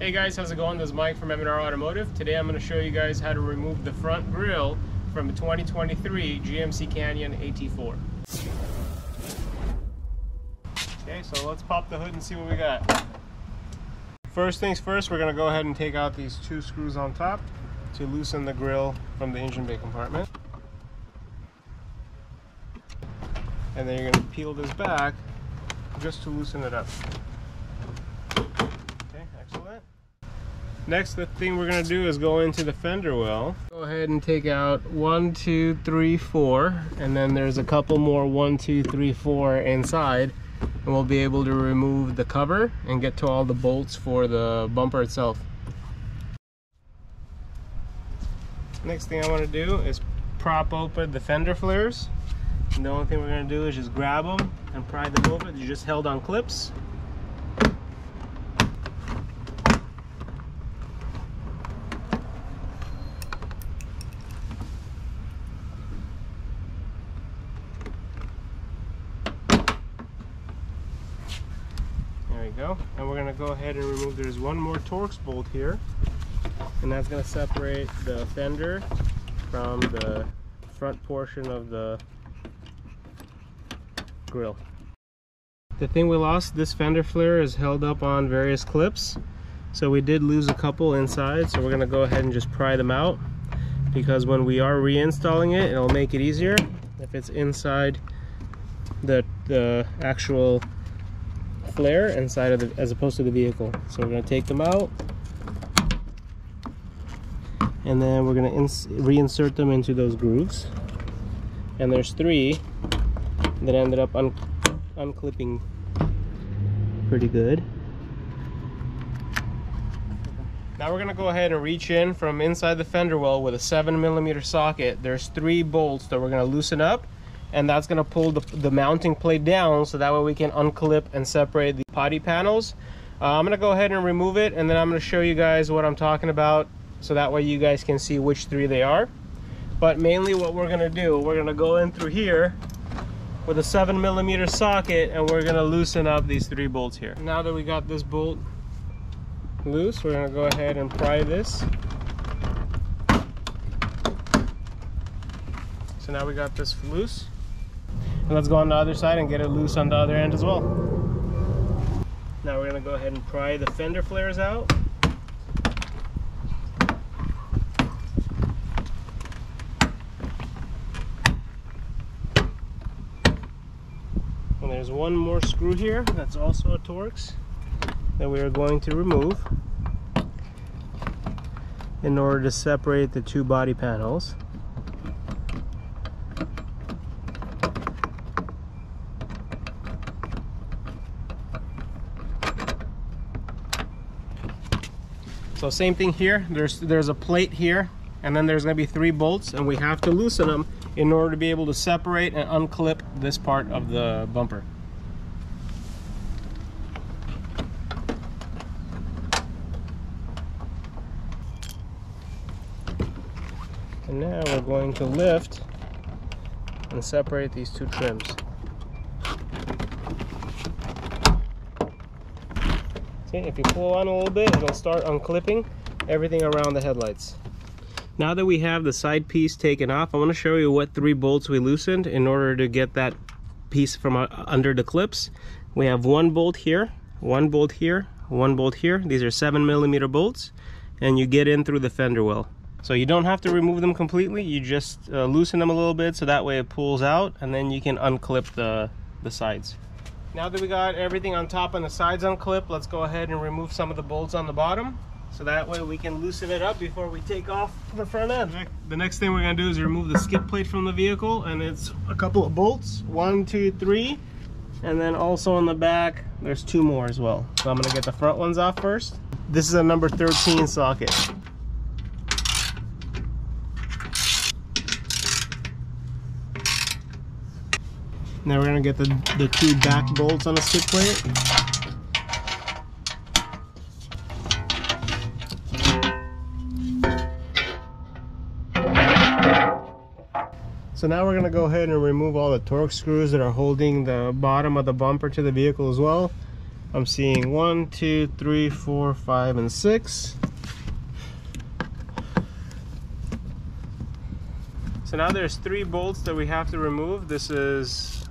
Hey guys, how's it going? This is Mike from M&R Automotive. Today I'm going to show you guys how to remove the front grille from a 2023 GMC Canyon AT4. Okay, so let's pop the hood and see what we got. First things first, we're going to go ahead and take out these two screws on top to loosen the grille from the engine bay compartment. And then you're going to peel this back just to loosen it up. Okay, excellent. Next, the thing we're to do is go into the fender well. Go ahead and take out one, two, three, four, and then there's a couple more one, two, three, four inside. And we'll be able to remove the cover and get to all the bolts for the bumper itself. Next thing I want to do is prop open the fender flares. And the only thing we're to do is just grab them and pry them open. They're just held on clips. We go. And we're to go ahead and remove, there's one more Torx bolt here. And that's to separate the fender from the front portion of the grill. The thing we lost, this fender flare is held up on various clips. So we did lose a couple inside, so we're gonna go ahead and just pry them out because when we are reinstalling it, it'll make it easier if it's inside the, the actual flare inside of the, as opposed to the vehicle. So we're gonna take them out and then we're gonna reinsert them into those grooves. And there's three that ended up un unclipping pretty good. Now we're gonna go ahead and reach in from inside the fender well with a seven millimeter socket. There's three bolts that we're gonna loosen up and that's gonna pull the, the mounting plate down so that way we can unclip and separate the body panels. Uh, I'm gonna go ahead and remove it and then I'm gonna show you guys what I'm talking about so that way you guys can see which three they are. But mainly what we're gonna do, we're gonna go in through here with a seven millimeter socket and we're gonna loosen up these three bolts here. Now that we got this bolt loose, we're gonna go ahead and pry this. So now we got this loose. And let's go on the other side and get it loose on the other end as well. Now we're gonna go ahead and pry the fender flares out. And there's one more screw here that's also a Torx that we are going to remove in order to separate the two body panels. So same thing here, there's, there's a plate here and then there's gonna be three bolts and we have to loosen them in order to be able to separate and unclip this part of the bumper. And now we're going to lift and separate these two trims. See, if you pull on a little bit, it'll start unclipping everything around the headlights. Now that we have the side piece taken off, I want to show you what three bolts we loosened in order to get that piece from uh, under the clips. We have one bolt here, one bolt here, one bolt here. These are seven millimeter bolts and you get in through the fender well. So you don't have to remove them completely, you just uh, loosen them a little bit so that way it pulls out and then you can unclip the, the sides. Now that we got everything on top and the sides unclipped, let's go ahead and remove some of the bolts on the bottom. So that way we can loosen it up before we take off the front end. The next thing we're gonna do is remove the skid plate from the vehicle and it's a couple of bolts, one, two, three. And then also on the back, there's two more as well. So I'm gonna get the front ones off first. This is a number 13 socket. Now we're gonna get the, the two back bolts on the skid plate. So now we're gonna go ahead and remove all the Torx screws that are holding the bottom of the bumper to the vehicle as well. I'm seeing one, two, three, four, five, and six. So now there's three bolts that we have to remove. This is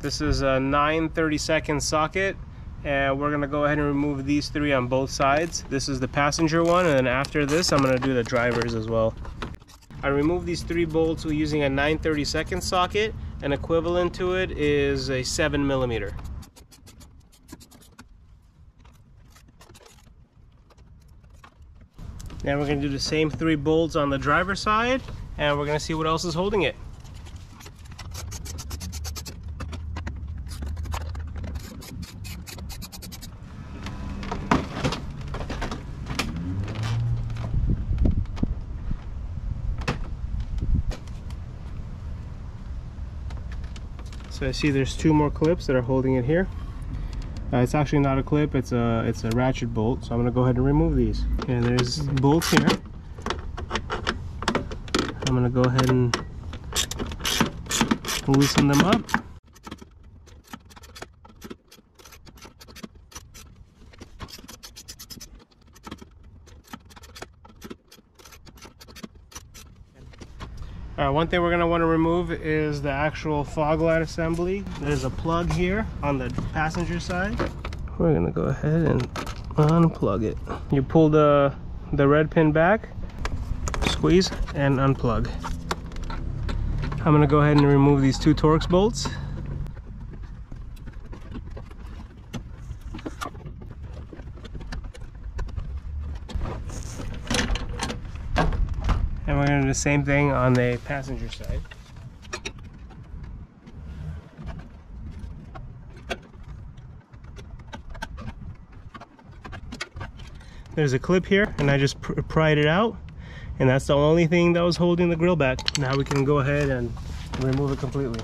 this is a 9 32nd socket and we're gonna go ahead and remove these three on both sides. This is the passenger one and then after this I'm gonna do the drivers as well. I removed these three bolts using a 9 32nd socket and equivalent to it is a 7 millimeter. Now we're gonna do the same three bolts on the driver side and we're gonna see what else is holding it. So I see there's two more clips that are holding it here. Uh, it's actually not a clip, it's a, it's a ratchet bolt. So I'm gonna go ahead and remove these. And there's bolts here. I'm gonna go ahead and loosen them up. Uh, one thing we're going to want to remove is the actual fog light assembly. There's a plug here on the passenger side. We're going to go ahead and unplug it. You pull the, the red pin back, squeeze, and unplug. I'm going to go ahead and remove these two Torx bolts. And we're going to do the same thing on the passenger side. There's a clip here and I just pr pried it out and that's the only thing that was holding the grill back. Now we can go ahead and remove it completely.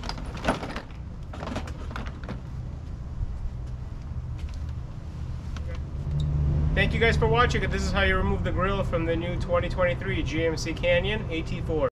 Thank you guys for watching. This is how you remove the grill from the new 2023 GMC Canyon AT4.